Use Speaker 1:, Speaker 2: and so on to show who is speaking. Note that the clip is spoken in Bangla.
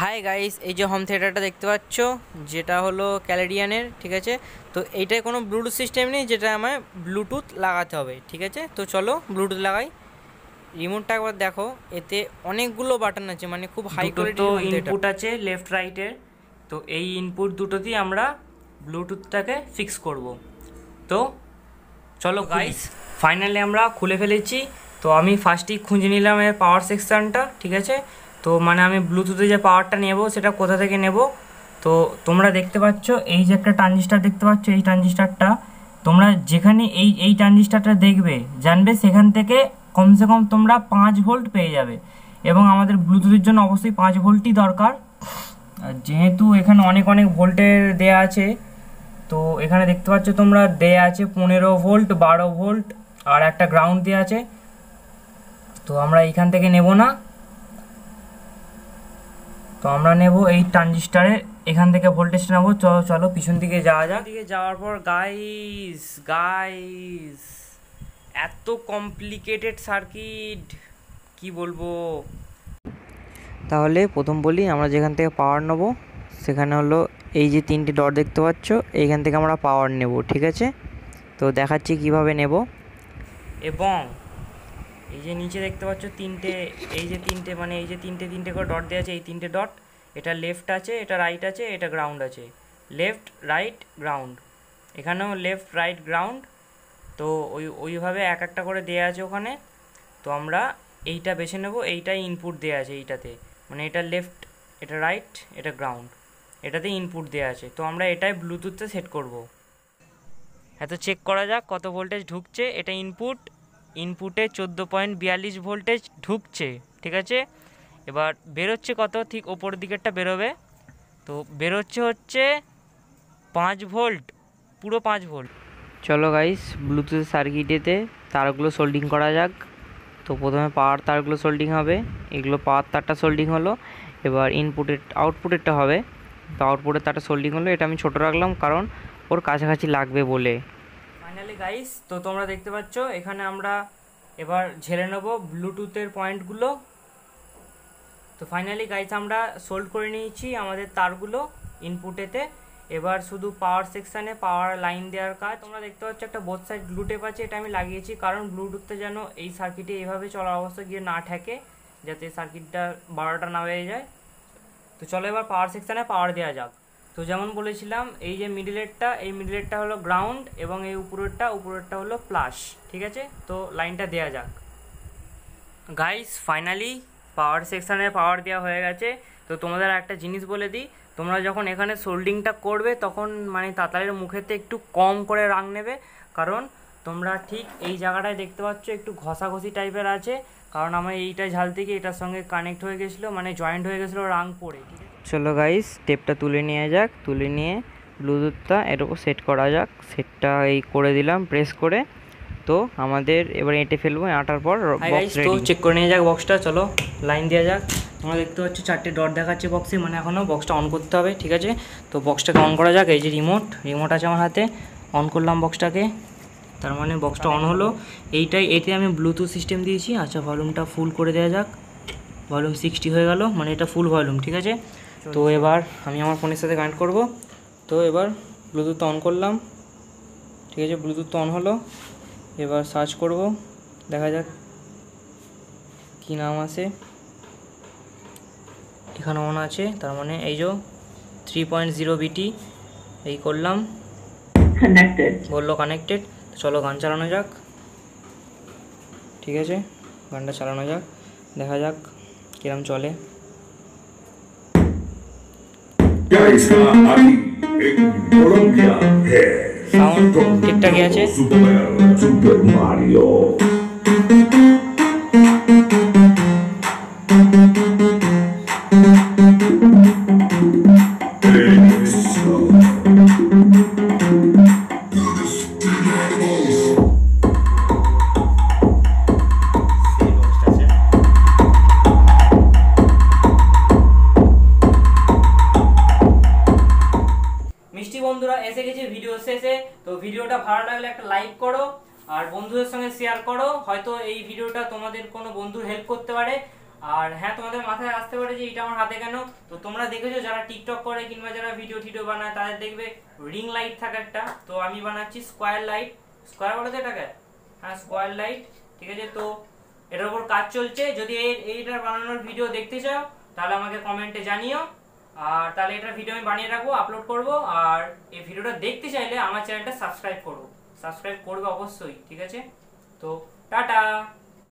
Speaker 1: হাই গাইস এই যে হোম থিয়েটারটা দেখতে পাচ্ছ যেটা হলো ক্যালেডিয়ানের ঠিক আছে? তো এইটায় কোনো ব্লুটুথ সিস্টেম নেই যেটা আমায় ব্লুটুথ লাগাতে হবে ঠিক আছে? তো চলো ব্লুটুথ লাগাই। রিমোটটা একবার দেখো এতে অনেকগুলো বাটন আছে মানে খুব হাই কোয়ালিটি
Speaker 2: ইনপুট আছে লেফট রাইটের তো এই ইনপুট দুটোতেই আমরা ব্লুটুথটাকে ফিক্স করব। তো চলো গাইস ফাইনালি আমরা খুলে ফেলেছি। তো আমি ফার্স্টেই খুঁজে নিলাম এর পাওয়ার সেকশনটা ঠিক আছে? তো মানে আমি ব্লুটুথে যে পাওয়ারটা নেব, সেটা কোথা থেকে নেব? তো তোমরা দেখতে পাচ্ছ, এই যে একটা ট্রানজিস্টার দেখতে পাচ্ছ, এই ট্রানজিস্টারটা তোমরা যেখানে এই এই ট্রানজিস্টারটা দেখবে, জানবে সেখান থেকে কমসে কম তোমরা পাঁচ ভোল্ট পেয়ে যাবে। এবং আমাদের ব্লুটুথের জন্য অবশ্যই পাঁচ ভোল্টই দরকার। যেহেতু এখানে অনেক অনেক ভোল্টের দেয়া আছে, তো এখানে দেখতে পাচ্ছ তোমরা দেয়া আছে পনেরো ভোল্ট বারো ভোল্ট আর একটা গ্রাউন্ড দেওয়া আছে। তো আমরা এইখান থেকে নেব না। তো আমরা নেব এই ট্রানজিস্টারের এখান থেকে ভোল্টেজটা নেব। চলো চলো পিছন দিকে যাওয়া যাক। দিকে যাওয়ার পর গাইস গাইস এত কমপ্লিকেটেড সার্কিট কি বলব?
Speaker 1: তাহলে প্রথম বলি আমরা যেখান থেকে পাওয়ার নেব সেখানে হলো এই যে তিনটে ডট দেখতে পাচ্ছ এইখান থেকে আমরা পাওয়ার নেব ঠিক আছে? তো দেখাচ্ছি কীভাবে নেব।
Speaker 2: এবং এই যে নিচে দেখতে পাচ্ছ তিনটে, এই যে তিনটে মানে এই যে তিনটে তিনটে করে ডট দেওয়া আছে, এই তিনটে ডট এটা লেফট আছে, এটা রাইট আছে, এটা গ্রাউন্ড আছে। লেফট রাইট গ্রাউন্ড এখানেও লেফট রাইট গ্রাউন্ড তো ওই, ওইভাবে এক একটা করে দেওয়া আছে ওখানে। তো আমরা এইটা বেছে নেব, এইটাই ইনপুট দেওয়া আছে এইটাতে। মানে এটা লেফট এটা রাইট এটা গ্রাউন্ড এটাতে ইনপুট দেওয়া আছে। তো আমরা এটাই ব্লুটুথে সেট করব। এত চেক করা যাক, কত ভোল্টেজ ঢুকছে, এটা ইনপুট ইনপুটে চোদ্দ পয়েন্ট বিয়াল্লিশ ভোল্টেজ ঢুকছে, ঠিক আছে? এবার বেরোচ্ছে কত? ঠিক ওপরের দিকেরটা বেরোবে। তো বেরোচ্ছে হচ্ছে পাঁচ ভোল্ট পুরো পাঁচ ভোল্ট
Speaker 1: চলো গাইস ব্লুটুথ সার্কিটেতে তারগুলো সোল্ডিং করা যাক। তো প্রথমে পাওয়ার তারগুলো সোল্ডিং হবে। এগুলো পাওয়ার তারটা সোল্ডিং হলো। এবার ইনপুটের আউটপুটেরটা হবে। তো আউটপুটের তারটা সোল্ডিং হলো, এটা আমি ছোট রাখলাম কারণ ওর কাছাকাছি লাগবে বলে।
Speaker 2: ফাইনালি গাইস তো তোমরা দেখতে পাচ্ছ, এখানে আমরা এবার ঝেড়ে নেব ব্লুটুথের পয়েন্টগুলো। তো ফাইনালি গাইস আমরা সোল্ড করে নিয়েছি আমাদের তারগুলো ইনপুটেতে এবার শুধু পাওয়ার সেকশানে পাওয়ার লাইন দেওয়ার কাজ। তোমরা দেখতে পাচ্ছ একটা বোথ সাইড ব্লুটেপ আছে, এটা আমি লাগিয়েছি কারণ ব্লুটুথটা যেন এই সার্কিটে এইভাবে চলার অবস্থা গিয়ে না ঠেকে, যাতে সার্কিটটা বারোটা না হয়ে যায়। তো চলো এবার পাওয়ার সেকশানে পাওয়ার দেওয়া যাক। তো যেমন বলেছিলাম, এই যে মিডিলেরটা এই মিডিলেরটা হলো গ্রাউন্ড এবং এই উপরেরটা উপরেরটা হলো প্লাস ঠিক আছে? তো লাইনটা দেওয়া যাক। গাইস ফাইনালি পাওয়ার সেকশানে পাওয়ার দেওয়া হয়ে গেছে। তো তোমাদের একটা জিনিস বলে দিই, তোমরা যখন এখানে সোল্ডিংটা করবে, তখন মানে তাতালের মুখেতে একটু কম করে রাং নেবে। কারণ তোমরা ঠিক এই জায়গাটায় দেখতে পাচ্ছ, একটু ঘষাঘষি টাইপের আছে। কারণ আমার এইটা ঝাল থেকে এটার সঙ্গে কানেক্ট হয়ে গেছিল মানে জয়েন্ট হয়ে গেছিল রাং পড়ে
Speaker 1: চলো গাইস টেপটা তুলে নিয়ে যাক তুলে নিয়ে ব্লুটুথটা এরকম সেট করা যাক। সেটটা এই করে দিলাম প্রেস করে। তো আমাদের এবার এঁটে ফেলব আটার পর বক্স
Speaker 2: তো চেক করে নিয়ে যাক বক্সটা চলো লাইন দেওয়া যাক। তোমরা দেখতে পাচ্ছ চারটে ডট দেখাচ্ছে বক্সে মানে এখনও বক্সটা অন করতে হবে ঠিক আছে? তো বক্সটাকে অন করা যাক এই যে রিমোট রিমোট আছে আমার হাতে অন করলাম বক্সটাকে তার মানে বক্সটা অন হলো। এইটাই এতে আমি ব্লুটুথ সিস্টেম দিয়েছি। আচ্ছা ভলিউমটা ফুল করে দেওয়া যাক। ভলিউম সিক্সটি হয়ে গেল মানে এটা ফুল ভলিউম ঠিক আছে? তো এবার আমি আমার ফোনের সাথে কানেক্ট করব। তো এবার ব্লুটুথ অন করলাম। ঠিক আছে ব্লুটুথ অন হলো। এবার সার্চ করব। দেখা যাক কী নাম আছে। এখানে অন আছে তার মানে এই যে থ্রি পয়েন্ট জিরো বিটি এই করলাম. বলল কানেক্টেড চলো গান চালানো যাক। ঠিক আছে গানটা চালানো যাক। দেখা যাক কিরম চলে।
Speaker 3: क्या इसका अभी एक कोलंबिया है
Speaker 2: সাউন্ড ঠিকঠাকই আছে
Speaker 3: सुपर सुपर मारियो
Speaker 2: ভিডিওটা ভালো লাগলে একটা লাইক করো, আর বন্ধুদের সঙ্গে শেয়ার করো। হয়তো এই ভিডিওটা তোমাদের কোনো বন্ধু হেল্প করতে পারে। আর হ্যাঁ তোমাদের মাথায় আসতে পারে যে এটা আমার হাতে কেন? তো তোমরা দেখেছ যারা টিকটক করে কিংবা যারা ভিডিও টিডিও বানায়, তাদের দেখবে রিং লাইট থাকে একটা। তো আমি বানাচ্ছি স্কোয়ার লাইট স্কোয়ার বলে তো এটাকে? হ্যাঁ স্কোয়ার লাইট ঠিক আছে, তো এটার উপর কাজ চলছে। যদি এই এইটার বানানোর ভিডিও দেখতে চাও, তাহলে আমাকে কমেন্টে জানিও। আর তাহলে এটা ভিডিও আমি বানিয়ে রাখব আপলোড করব, আর এই ভিডিওটা দেখতে চাইলে আমার চ্যানেলটা সাবস্ক্রাইব করো। সাবস্ক্রাইব করবে অবশ্যই, ঠিক আছে? তো টাটা!